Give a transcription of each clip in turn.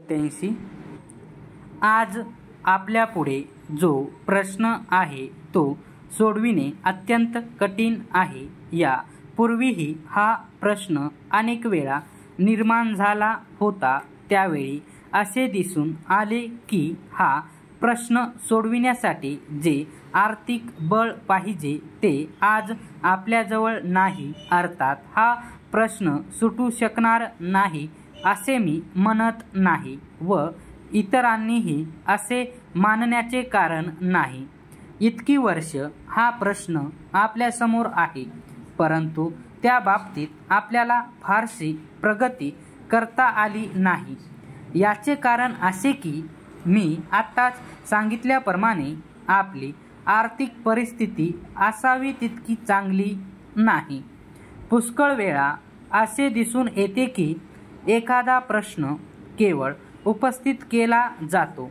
सत्याऐंशी आज आपल्यापुढे जो प्रश्न आहे तो सोडविणे अत्यंत कठीण आहे. या पूर्वीही हा प्रश्न अनेक वेळा निर्माण झाला होता. त्यावेळी असे दिसून आले की हा प्रश्न सोडविण्यासाठी जे आर्थिक बळ पाहिजे ते आज आपल्याजवळ नाही. अर्थात हा प्रश्न सुटू शकणार नाही. असे मी म्हणत नाही व इतरांनीही असे मानण्याचे कारण नाही. इतकी वर्ष हा प्रश्न आपल्यासमोर आहे परंतु त्या बाबतीत आपल्याला फारशी प्रगती करता आली नाही. याचे कारण असे की मी आत्ताच सांगितल्याप्रमाणे आपली आर्थिक परिस्थिती असावी तितकी चांगली नाही. पुष्कळ वेळा असे दिसून येते की एखादा प्रश्न केवळ उपस्थित केला जातो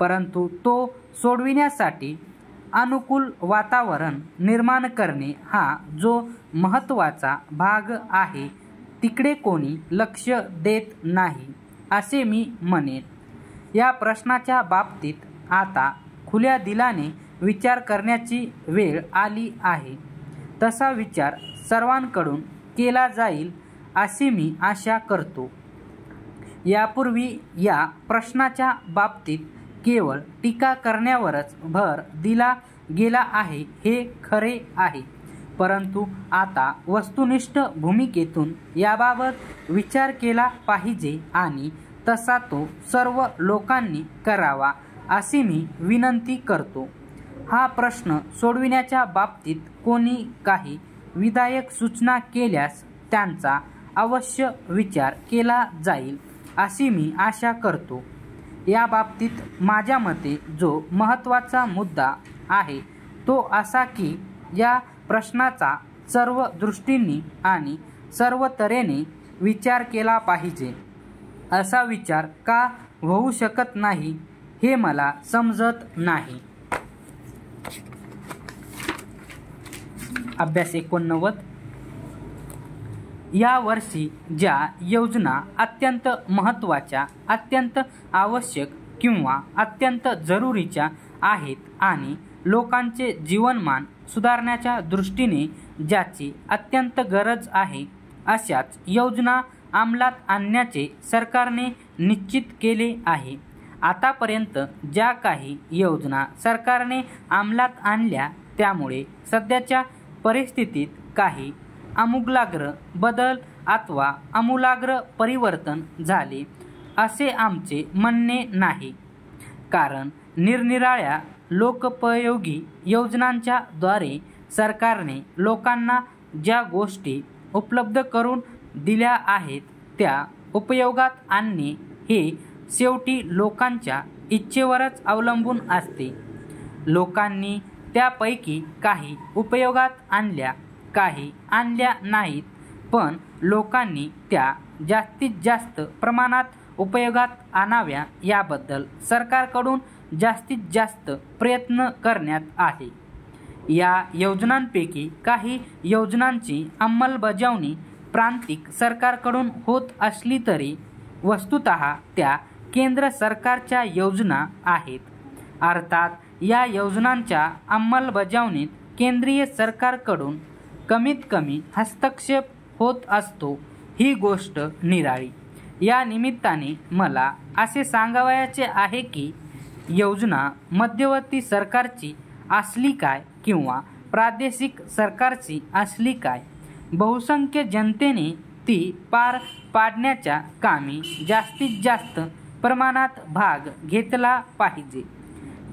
परंतु तो सोडविण्यासाठी अनुकूल वातावरण निर्माण करणे हा जो महत्त्वाचा भाग आहे तिकडे कोणी लक्ष देत नाही असे मी म्हणेन. या प्रश्नाच्या बाबतीत आता खुल्या दिलाने विचार करण्याची वेळ आली आहे. तसा विचार सर्वांकडून केला जाईल असे मी आशा करतो. यापूर्वी या प्रश्नाच्या बाबतीत केवळ टीका करण्यावरच भर दिला गेला आहे हे खरे आहे. परंतु आता वस्तुनिष्ठ भूमिकेतून याबाबत विचार केला पाहिजे आणि तसा तो सर्व लोकांनी करावा अशी मी विनंती करतो. हा प्रश्न सोडविण्याच्या बाबतीत कोणी काही विधायक सूचना केल्यास त्यांचा अवश्य विचार केला जाईल अशी मी आशा करतो. या बाबतीत माझ्या मते जो महत्त्वाचा मुद्दा आहे तो असा की या प्रश्नाचा सर्व दृष्टींनी आणि सर्व तऱ्हेने विचार केला पाहिजे. असा विचार का होऊ शकत नाही हे मला समजत नाही. अभ्यास एकोणनव्वद. या वर्षी ज्या योजना अत्यंत महत्त्वाच्या अत्यंत आवश्यक किंवा अत्यंत जरुरीच्या आहेत आणि लोकांचे जीवनमान सुधारण्याच्या दृष्टीने ज्याची अत्यंत गरज आहे अशाच योजना अंमलात आणण्याचे सरकारने निश्चित केले आहे. आतापर्यंत ज्या काही योजना सरकारने अंमलात आणल्या त्यामुळे सध्याच्या परिस्थितीत काही आमूलाग्र बदल अथवा आमूलाग्र परिवर्तन झाले असे आमचे म्हणणे नाही. कारण निरनिराळ्या लोकोपयोगी योजनांच्या द्वारे सरकारने लोकांना ज्या गोष्टी उपलब्ध करून दिल्या आहेत त्या उपयोगात आणणे हे शेवटी लोकांच्या इच्छेवरच अवलंबून असते. लोकांनी त्यापैकी काही उपयोगात आणल्या काही आणल्या नाहीत पण लोकांनी त्या जास्तीत जास्त प्रमाणात उपयोगात आणाव्या याबद्दल सरकारकडून जास्तीत जास्त प्रयत्न करण्यात आहे. या योजनांपैकी काही योजनांची अंमलबजावणी प्रांतिक सरकारकडून होत असली तरी वस्तुत त्या केंद्र सरकारच्या योजना आहेत. अर्थात या योजनांच्या अंमलबजावणीत केंद्रीय सरकारकडून कमीत कमी हस्तक्षेप होत असतो ही गोष्ट निराळी. या निमित्ताने मला असे सांगावयाचे आहे की योजना मध्यवर्ती सरकारची असली काय किंवा प्रादेशिक सरकारची असली काय बहुसंख्य जनतेने ती पार पाडण्याच्या कामी जास्तीत जास्त प्रमाणात भाग घेतला पाहिजे.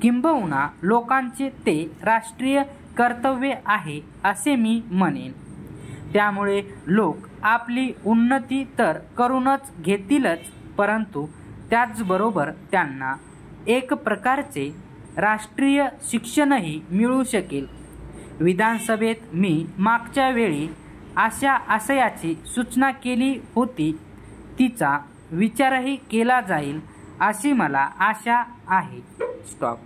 किंबहुना लोकांचे ते राष्ट्रीय कर्तव्य आहे असे मी म्हणेन. त्यामुळे लोक आपली उन्नती तर करूनच घेतीलच परंतु त्याचबरोबर त्यांना एक प्रकारचे राष्ट्रीय शिक्षणही मिळू शकेल. विधानसभेत मी मागच्या वेळी अशा आशयाची सूचना केली होती. तिचा विचारही केला जाईल अशी मला आशा आहे. स्टॉप.